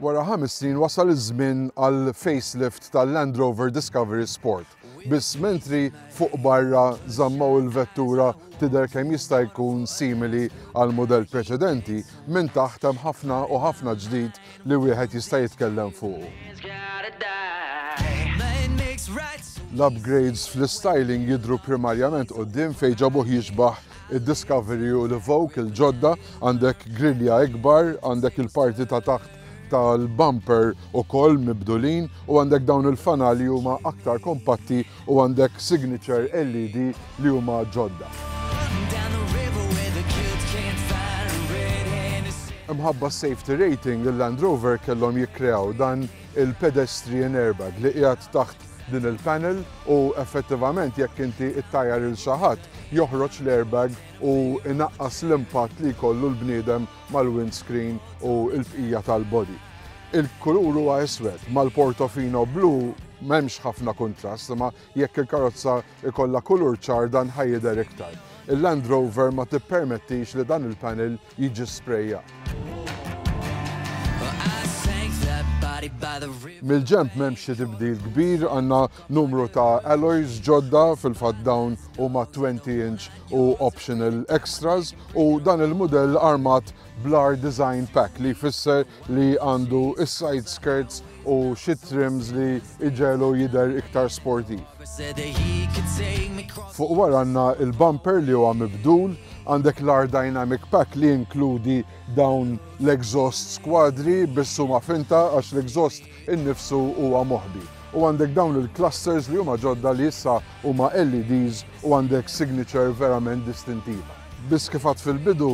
Wara ħames snin wasal iż-żmien għal facelift tal-Land Rover Discovery Sport. Biss mentri fuq barra żammaw il-vettura tidher kemm jista' jkun simili għal mudell preċedenti, minn taħt hemm ħafna u ħafna ġdid li wieħed jista' jitkellem fuqu. L-upgrades fl-istyling jidhru primarjament quddiem fejn ġabuh jixbaħ id-Discovery u l-Evoque il-ġodda, għandek grilja ikbar, għandek il-parti ta' taħt tal-bumper ukoll mibdulin u għandek dawn il-fanali huma aktar kompatti u għandek signature LED li huma ġodda. Imħabba s-safety rating, il-Land Rover kellhom jikkreaw dan il-pedestrian airbag li qiegħed taħt din il-panel u effettivament jekk inti ittajar il xi ħadd joħroġ l-airbag u inaqqas l-impatt li jkollu l-bniedem mal-windscreen u l-bqija tal-body. Il-kulur huwa iswed, mal-Portofino blu m'hemmx ħafna kuntrast, imma jekk il-karozza ikollha kulur ċar dan ħa jidher iktar. Il-Land Rover ma tippermettix li dan il-panel jiġi sprejjat. Mill-ġenb m'hemmx xi tibdil kbir, għandna Numru ta' alloys ġodda fil-fatt dawn huma 20 inch u optional extras u dan il-mudell armat bl-R Design Pack li jfisser li għandu is-side skirts u xi trims li jġegħlu jidher iktar sportiv. Fuq wara għandna il-bumper li huwa mibdul, għandek l-R Dynamic Pack li jinkludi dawn l-exhausts kwadri bis-suma finta għax l-exhaust innifsu huwa moħbi u għandek dawn il-clusters li huma ġodda li issa huma LEDs u għandek signature verament distintiva. Biss kif għad fil-bidu,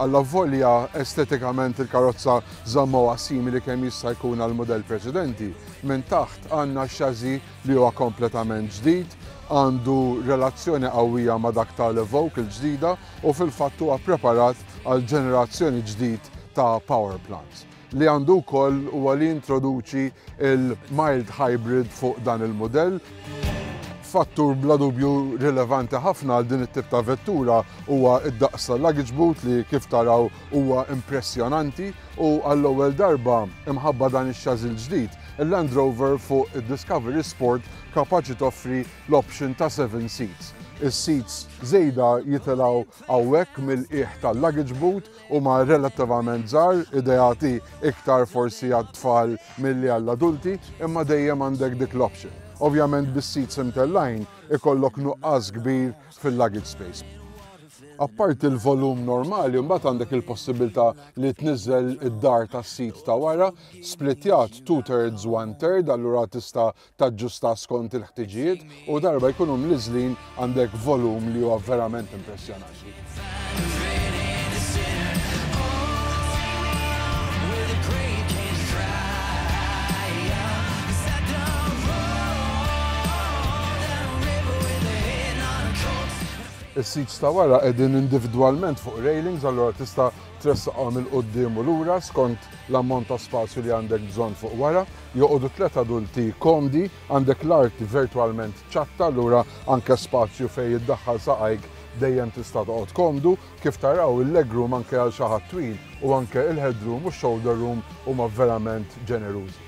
għall-avvolja estetikament il-karozza żammawha simili kemm jista' jkun għal mudell preċedenti, minn taħt għandna xażi li huwa kompletament ġdid, għandu relazzjoni qawwija ma' dak tal-Evoque il-ġdida u fil-fatt huwa preparat għal ġenerazzjoni ġdid ta' power plants. li għandu wkoll huwa li jintroduċi l-mild hybrid fuq dan il-mudell. Fattur bla dubju rilevanti ħafna għal din it-tip ta' vettura huwa d-daqs tal-luggage boot li kif taraw huwa impressjonanti u għall-ewwel darba imħabba dan ix-xażi l-ġdid, il-Land Rover fuq id-Discovery Sport kapaċi toffri l-option ta' 7 seats. Is-seats żejda jitilgħu hawnhekk mill-qiegħ tal-luggage boot Huma relattivament żgħar, ideati iktar forsi għat-tfal milli għall-adulti, imma dejjem għandek dik l-option. Ovvjament bis-seats imtellgħin ikollok nuqqas kbir fil-luggage space. Apparti l-volum normali, mbagħad għandek il-possibilità li tniżel id-dar tas-sit ta' wara, splittjat two-thirds, one-third, allura tista' taġġusta skont il-ħtiġijiet u darba jkunu mliżlin għandek volum li huwa verament impressjonanti. Is-seats ta' wara qegħdin individwalment fuq railings, allura tista' tressaqhom il-qudiem u lura skont l-ammont ta' spazju li għandek bżonn fuq wara. Joqogħdu tliet adulti komdi, għandek l-art vertwalment ċatta allura anke spazju fejn iddaħħal saqajk dejjem tista' toqgħod komdu. Kif taraw il-leg room anke għal xi ħadd twil u anke il-head room u x-shoulder room huma verament ġenerużi.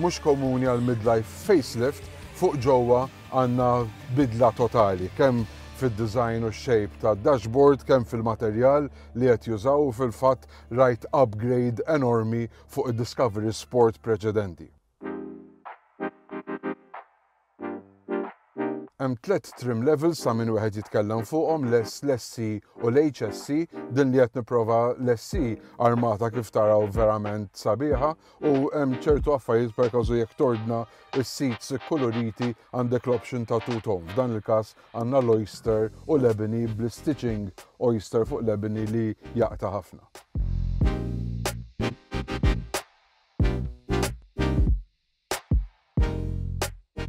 Mhux komuni għal midlife facelift, fuq ġewwa għandna bidla totali kemm fid-design u x-shape tad-dashboard, kemm fil-materjal, li qed jużaw u fil-fatt rajt upgrade enormi fuq id-Discovery Sport preċedenti. Hemm tliet trim levels ta' min wieħed jitkellem fuqhom l-S, l-SC u l-HSC, din li qed nipprova l-SC armata kif taraw verament sabiħa U hemm ċertu affarijiet per każu jekk tordna s-seats ikkuluriti għandek l-option ta' two tone. F'dan il-każ għandna l-oyster u l-ebony bl-istitching oyster fuq l-ebony li jaqta' ħafna.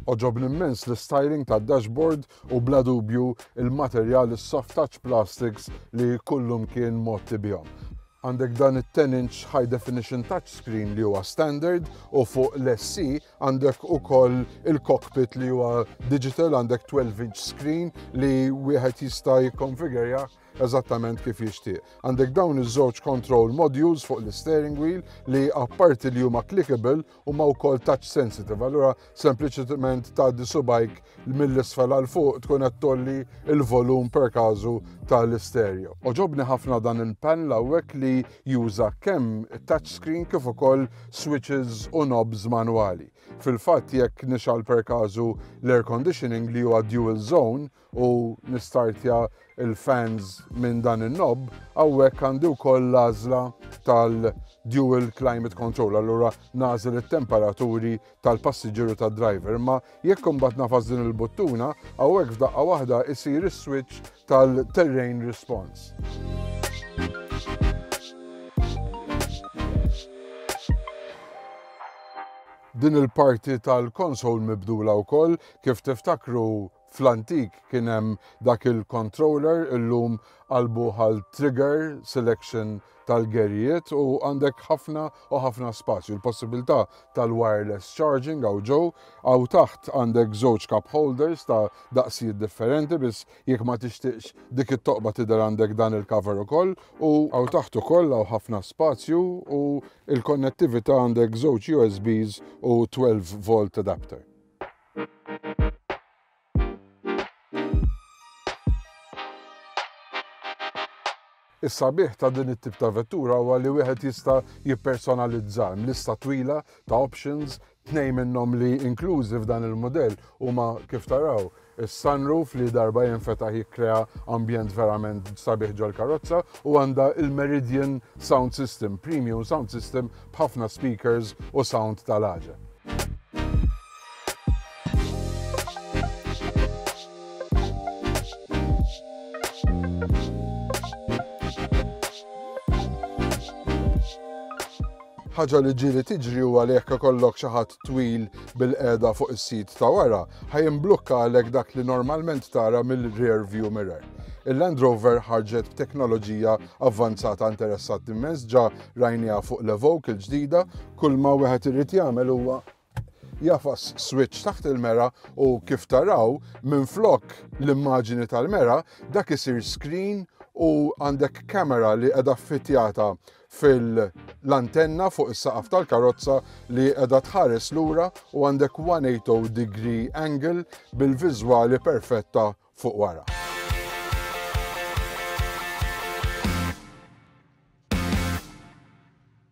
Għoġobni immens l-istyling tad-dashboard u bla dubju l-materjal is-soft touch plastics li kullimkien mgħotti bihom. Għandek dan it-10 inch high definition touchscreen li huwa standard u fuq l-SC għandek ukoll il-cockpit li huwa digital għandek 12 inch screen li wieħed jista' jikkonfigurja eżattament kif jixtieq. Għandek dawn iż-żewġ control modules fuq l-steering wheel li apparti li huma clickable huma wkoll touch sensitive, allura sempliċement tgħaddi subajk mill-isfel għal fuq tkun qed tolli il-volum per każu tal-istereo. Oġobni ħafna dan il-panel hawnhekk li juża kemm touchscreen kif ukoll switches u knobs manwali. Fil-fatt jekk nixal per każu l-air conditioning li huwa dual zone, u nistartja l-fans minn dan in-knob, hawnhekk għandi wkoll l-għażla tal-dual climate control, allura nagħżel it-temperaturi tal-passiġġier u tad-driver. Imma jekk imbagħad nafas din il-buttuna, hawnhekk f'daqqa waħda jsir is-switch tal-terrain response. Din il-parti tal-konsol mibdula wkoll, kif tiftakru Fl-antik kien hemm dak il-controller, illum qalbuh għal trigger selection tal-gerijiet u għandek ħafna u ħafna spazju. Il-possibilità tal-wireless charging hawn ġo, hawn taħt għandek żewġ cup holders ta' daqsijiet differenti biss jekk ma tixtieqx dik it-toqba tidher għandek dan il-cover ukoll u hawn taħt ukoll hawn ħafna spazju u l-konnettività għandek żewġ USBs u 12 volt adapter. Is-sabiħ ta' din it-tip ta' vettura huwa li wieħed jista' jippersonalizza hemm lista twila ta' options, tnejn minnhom li inklużi f'dan il-mudell huma kif taraw is-sunroof li darba jinfetaħ jikkrea ambjent verament sabiħ ġol-karozza u għandha il-Meridian Sound System, premium sound system b'ħafna speakers u sound tal-għaġeb. ħaġa li ġieli tiġri huwa li jekk ikollok xi ħadd twil bil-qeda fuq is-sit ta' wara, ħajimblukka għalhekk dak li normalment tara mill-rear view mirror. Il-Land Rover ħarġet b'teknoloġija avvanzata interessat immens ġa rajniha fuq l-Evoque il-ġdida, kull ma wieħed irid jagħmel huwa jagħfas swiċċ taħt il-mera u kif taraw minflok l-immaġini tal-mera dak isir screen u għandek kamera li qiegħda ffitjata fil-antenna fuq is-saqaf tal-karozza li qiegħda tħares lura u għandek 180 degree angle bil-viżwali perfetta fuq wara.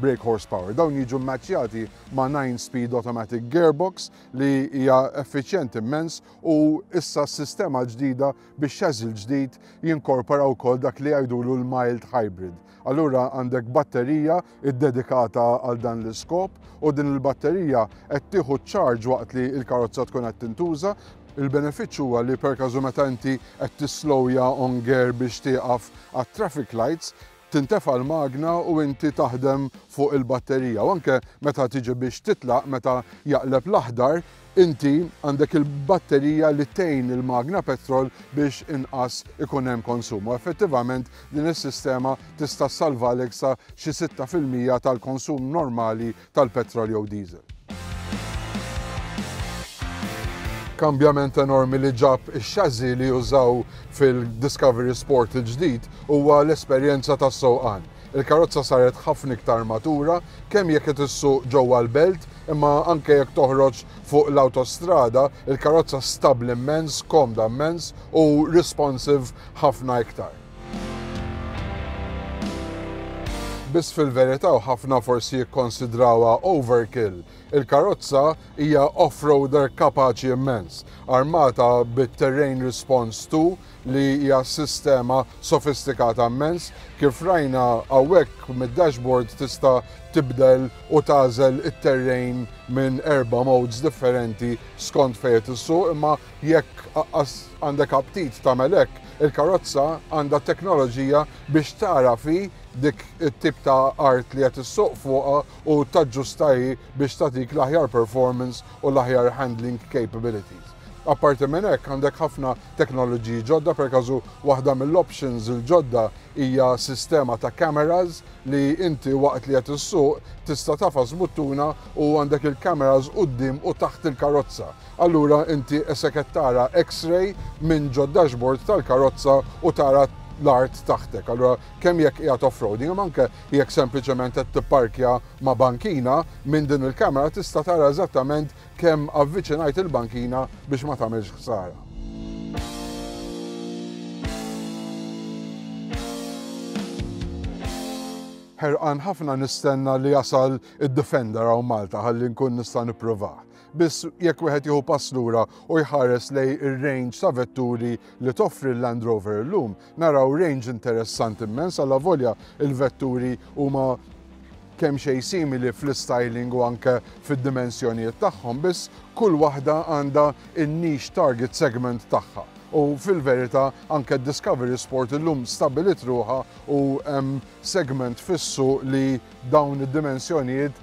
brake horsepower. Dawn jiġu mmaċċjati ma' nine speed automatic gearbox li hija effiċjenti immens u issa s-sistema l-ġdida bix-chassis l-ġdid jinkorpora wkoll dak li jgħidulu l-mild hybrid. Allura għandek batterija ddedikata għal dan l-iskop u din il-batterija qed tieħu ċ-charge waqt li l-karozza tkun qed tintuża Il-benefiċċju huwa li perkażu meta inti qed tislowja on gear biex tieqaf għat-traffic lights, Tintefa' l-magna u inti taħdem fuq il-batterija u anke meta tiġi biex titlaq meta jaqleb l-aħdar inti għandek il-batterija li tgħin lill-magna petrol biex inqas ikun hemm konsum u effettivament din is-sistema tista' ssalvalek sa xi sitta fil-mija tal-konsum normali tal-petrol jew diesel. Kambjament enormi li ġab ix-chassis li jużaw fil-Discovery Sport il-ġdid huwa l-esperjenza tas-sewqan. Il-karozza saret ħafna iktar matura kemm jekk qed issuq ġewwa l-belt imma anke jekk toħroġ fuq l-awtostrada, il-karozza stabbli mmens, komda mmens u responsive ħafna iktar. Biss fil-verità u ħafna forsi jikkonsidrawha overkill, il-karozza hija off-roader kapaċi immens, armata bit-Terrain Response 2 li hija sistema sofistikata immens, kif rajna hawnhekk mid-dashboard tista' tibdel u tagħżel it-terrain minn erba' modes differenti skont fejn qed issuq imma Jekk aqqas għandek aptit tagħmel hekk, il-karozza għandha t-teknoloġija biex tagħraf hi dik it-tip ta' art li qed issuq fuqha u taġġusta hi biex tagħtik l-aħjar performance u l-aħjar handling capabilities. Apparti minn hekk għandek ħafna teknoloġiji ġodda, per każu waħda mill-options il-ġodda hija sistema ta' cameras li inti waqt li qed issuq tista' tagħfas buttuna u għandek il-cameras quddiem u taħt il-karozza Allura inti issa qed tara X-ray minn ġod-dashboard tal-karozza u tara l-art taħtek. Allura kemm jekk qiegħed off-roading imma anke jekk sempliċement qed tipparkja ma' bankina, minn din il-kamera tista' tara eżattament kemm avviċinajt il-bankina biex ma tagħmilx ħsara. Ħerqan ħafna nistenna li jasal id-Defender hawn Malta ħalli nkun nista' nippruvah. Biss jekk wieħed jieħu pass lura u jħares lejn ir-range ta' vetturi li toffri l-Land Rover illum, naraw range interessanti immens allavolja l-vetturi huma kemm xejn simili fl-istyling u anke fid-dimensjonijiet tagħhom biss kull waħda għandha n-niche target segment tagħha. U fil-verità anke d-Discovery Sport illum stabbilit ruħha u hemm segment fis-suq li dawn id-dimensjonijiet